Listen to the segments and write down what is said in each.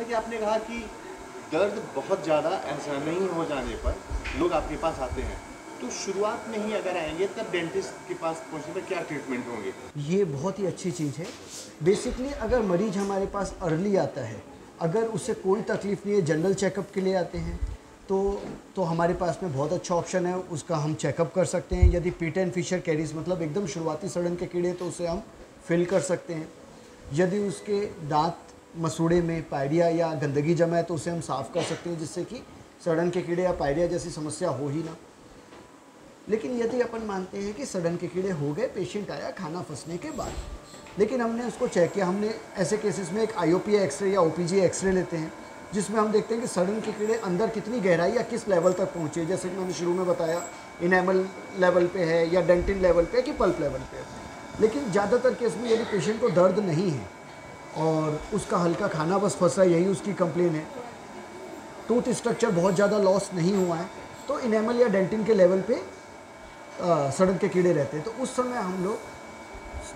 जैसा कि आपने कहा कि दर्द बहुत ज़्यादा ऐसा नहीं हो जाने पर लोग आपके पास आते हैं। तो शुरुआत में ही अगर आएँगे, तब डेंटिस्ट के पास पहुँचने पर क्या ट्रीटमेंट होंगे? ये बहुत ही अच्छी चीज़ है। बेसिकली अगर मरीज़ हमारे पास अर्ली आता है, अगर उससे कोई तकलीफ़ नहीं है जनरल चेकअप के लिए आते हैं तो तो हमारे पास में बहुत अच्छा ऑप्शन है, उसका हम चेकअप कर सकते हैं। यदि पीट एंड फिशर कैरीज मतलब एकदम शुरुआती सड़न के कीड़े तो उसे हम फिल कर सकते हैं। यदि उसके दांत मसूड़े में पायरिया या गंदगी जमा है तो उसे हम साफ़ कर सकते हैं, जिससे कि सड़न के कीड़े या पायरिया जैसी समस्या हो ही ना। लेकिन यदि अपन मानते हैं कि सड़न के कीड़े हो गए, पेशेंट आया, खाना फंसने के बाद। लेकिन हमने उसको चेक किया, हमने ऐसे केसेस में एक आई एक्सरे या ओपीजी एक्सरे लेते हैं, जिसमें हम देखते हैं कि सड़न के कीड़े अंदर कितनी गहराई या किस लेवल तक पहुँचे। जैसे कि मैंने शुरू में बताया इनेमल लेवल पे है या डेंटिन लेवल पे कि पल्प लेवल पे है। लेकिन ज़्यादातर केस में यदि पेशेंट को दर्द नहीं है और उसका हल्का खाना बस फंसा यही उसकी कंप्लेन है। टूथ स्ट्रक्चर बहुत ज़्यादा लॉस नहीं हुआ है। तो इनेमल या डेंटिन के लेवल पे सड़न के कीड़े रहते हैं। तो उस समय हम लोग,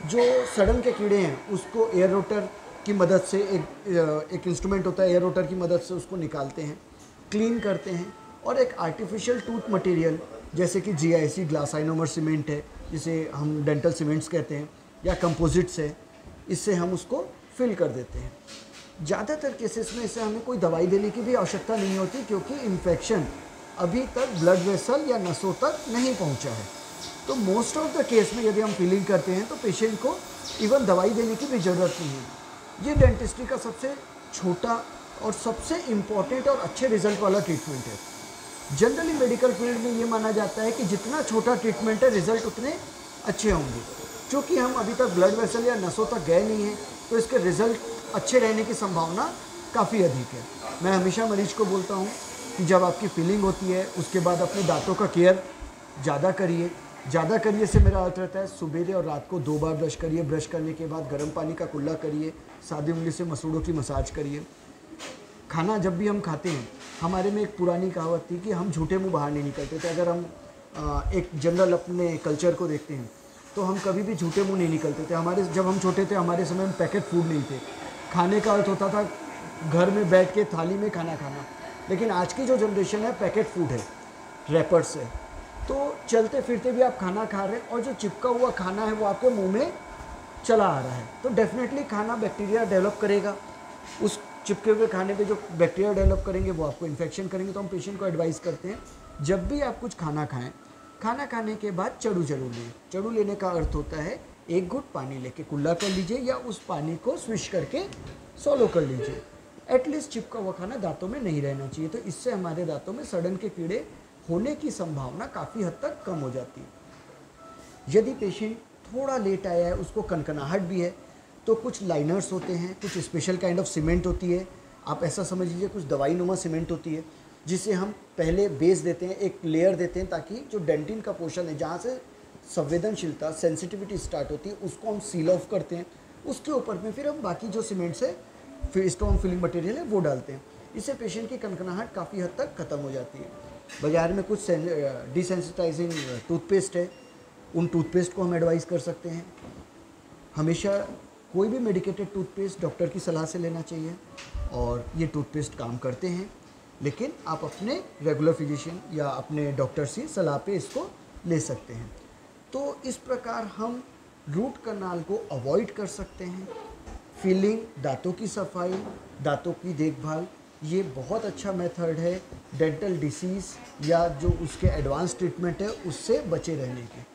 जो सड़न के कीड़े हैं, उसको एयर रोटर की मदद से एक एक इंस्ट्रूमेंट होता है एयर रोटर की मदद से उसको निकालते हैं क्लीन करते हैं। और एक आर्टिफिशियल टूथ मटेरियल जैसे कि G I C glass ionomer cement है, जिसे हम डेंटल सीमेंट्स कहते हैं, या कंपोजिट्स है, इससे हम उसको फिल कर देते हैं। ज़्यादातर केसेस में इसे हमें कोई दवाई देने की भी आवश्यकता नहीं होती क्योंकि इन्फेक्शन अभी तक ब्लड वेसल या नसों तक नहीं पहुँचा है। तो मोस्ट ऑफ़ द केस में यदि हम फीलिंग करते हैं तो पेशेंट को इवन दवाई देने की भी ज़रूरत नहीं है। ये डेंटिस्ट्री का सबसे छोटा और सबसे इंपॉर्टेंट और अच्छे रिज़ल्ट वाला ट्रीटमेंट है। जनरली मेडिकल फ़ील्ड में ये माना जाता है कि जितना छोटा ट्रीटमेंट है रिज़ल्ट उतने अच्छे होंगे। क्योंकि हम अभी तक ब्लड वेसल या नसों तक गए नहीं हैं तो इसके रिज़ल्ट अच्छे रहने की संभावना काफ़ी अधिक है। मैं हमेशा मरीज़ को बोलता हूँ कि जब आपकी फीलिंग होती है, उसके बाद अपने दांतों का केयर ज़्यादा करिए। ज़्यादा करिए से मेरा अर्थ रहता है। सुबेरे और रात को दो बार ब्रश करिए। ब्रश करने के बाद गर्म पानी का कुल्ला करिए। सादी उंगली से मसूड़ों की मसाज करिए। खाना जब भी हम खाते हैं, हमारे में एक पुरानी कहावत थी कि हम झूठे मुँह बाहर नहीं निकलते थे। अगर हम एक जनरल अपने कल्चर को देखते हैं तो हम कभी भी झूठे मुँह नहीं निकलते थे। हमारे जब हम छोटे थे, हमारे समय में पैकेट फ़ूड नहीं थे। खाने का अर्थ होता था, घर में बैठ के थाली में खाना खाना। लेकिन आज की जो जनरेशन है पैकेट फ़ूड है रैपर्स है। तो चलते फिरते भी आप खाना खा रहे हैं और जो चिपका हुआ खाना है, वो आपके मुँह में चला आ रहा है। तो डेफिनेटली खाना बैक्टीरिया डेवलप करेगा। उस चिपके हुए खाने पे जो बैक्टीरिया डेवलप करेंगे, वो आपको इन्फेक्शन करेंगे। तो हम पेशेंट को एडवाइस करते हैं, जब भी आप कुछ खाना खाएँ खाना खाने के बाद चड़ू ज़रूर लें। चड़ू लेने का अर्थ होता है, एक घुट पानी लेके कुल्ला कर लीजिए या उस पानी को स्विश करके सोलो कर लीजिए। एटलीस्ट चिपका हुआ खाना दांतों में नहीं रहना चाहिए तो इससे हमारे दांतों में सड़न के कीड़े होने की संभावना काफ़ी हद तक कम हो जाती है। यदि पेशेंट थोड़ा लेट आया है, उसको कनकनाहट भी है तो कुछ लाइनर्स होते हैं, कुछ स्पेशल काइंड ऑफ़ सीमेंट होती है। आप ऐसा समझ लीजिए, कुछ दवाई नुमा सीमेंट होती है। जिसे हम पहले बेस देते हैं, एक लेयर देते हैं ताकि जो डेंटिन का पोर्शन है, जहाँ से संवेदनशीलता सेंसिटिविटी स्टार्ट होती है, उसको हम सील ऑफ़ करते हैं। उसके ऊपर में फिर हम बाकी जो सीमेंट से फिर स्ट्रॉन्ग फिलिंग मटेरियल है, वो डालते हैं। इससे पेशेंट की कनकनाहट काफ़ी हद तक ख़त्म हो जाती है। बाज़ार में कुछ डिसेंसिटाइजिंग टूथपेस्ट है, उन टूथपेस्ट को हम एडवाइस कर सकते हैं। हमेशा कोई भी मेडिकेटेड टूथपेस्ट डॉक्टर की सलाह से लेना चाहिए और ये टूथपेस्ट काम करते हैं। लेकिन आप अपने रेगुलर फिजिशियन या अपने डॉक्टर से सलाह पे इसको ले सकते हैं। तो इस प्रकार हम रूट कनाल को अवॉइड कर सकते हैं। फीलिंग दांतों की सफ़ाई, दांतों की देखभाल, ये बहुत अच्छा मेथड है डेंटल डिसीज़ या जो उसके एडवांस ट्रीटमेंट है, उससे बचे रहने के।